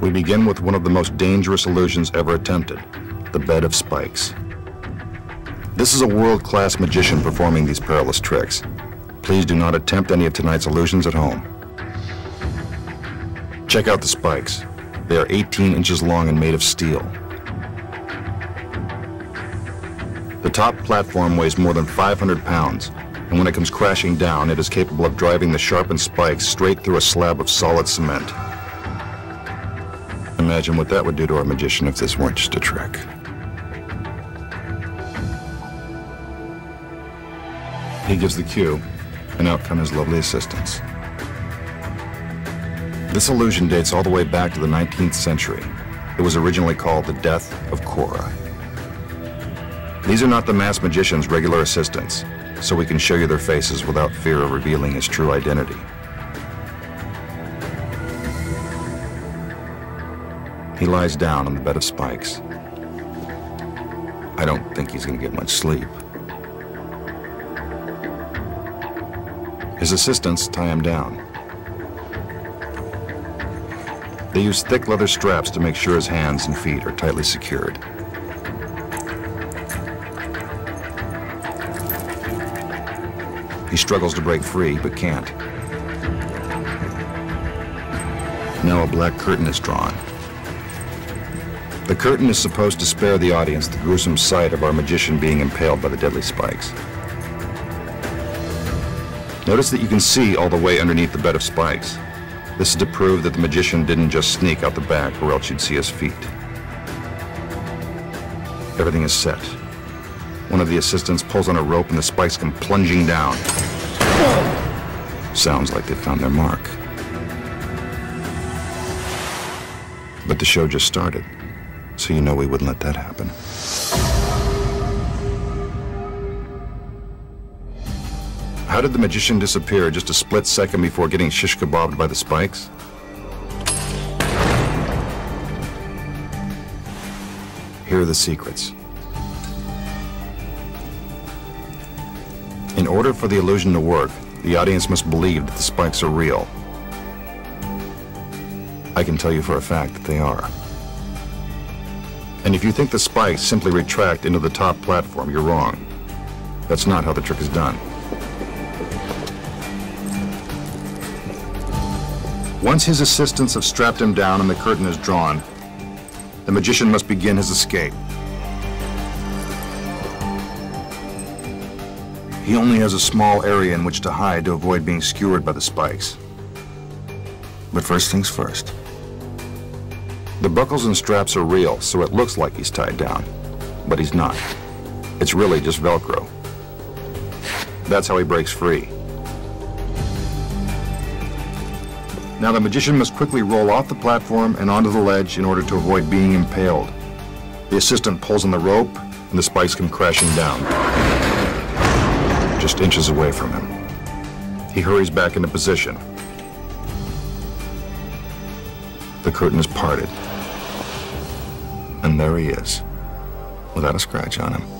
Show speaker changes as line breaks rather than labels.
We begin with one of the most dangerous illusions ever attempted, the bed of spikes. This is a world-class magician performing these perilous tricks. Please do not attempt any of tonight's illusions at home. Check out the spikes. They are 18 inches long and made of steel. The top platform weighs more than 500 pounds, and when it comes crashing down, it is capable of driving the sharpened spikes straight through a slab of solid cement. Imagine what that would do to our magician if this weren't just a trick. He gives the cue, and out come his lovely assistants. This illusion dates all the way back to the 19th century. It was originally called the Death of Cora. These are not the masked magician's regular assistants, so we can show you their faces without fear of revealing his true identity. He lies down on the bed of spikes. I don't think he's going to get much sleep. His assistants tie him down. They use thick leather straps to make sure his hands and feet are tightly secured. He struggles to break free, but can't. Now a black curtain is drawn. The curtain is supposed to spare the audience the gruesome sight of our magician being impaled by the deadly spikes. Notice that you can see all the way underneath the bed of spikes. This is to prove that the magician didn't just sneak out the back or else you'd see his feet. Everything is set. One of the assistants pulls on a rope and the spikes come plunging down. Sounds like they found their mark. But the show just started, so you know we wouldn't let that happen. How did the magician disappear just a split second before getting shish kebabbed by the spikes? Here are the secrets. In order for the illusion to work, the audience must believe that the spikes are real. I can tell you for a fact that they are. And if you think the spikes simply retract into the top platform, you're wrong. That's not how the trick is done. Once his assistants have strapped him down and the curtain is drawn, the magician must begin his escape. He only has a small area in which to hide to avoid being skewered by the spikes. But first things first. The buckles and straps are real, so it looks like he's tied down. But he's not. It's really just Velcro. That's how he breaks free. Now the magician must quickly roll off the platform and onto the ledge in order to avoid being impaled. The assistant pulls on the rope and the spikes come crashing down. Just inches away from him. He hurries back into position. The curtain is parted. And there he is, without a scratch on him.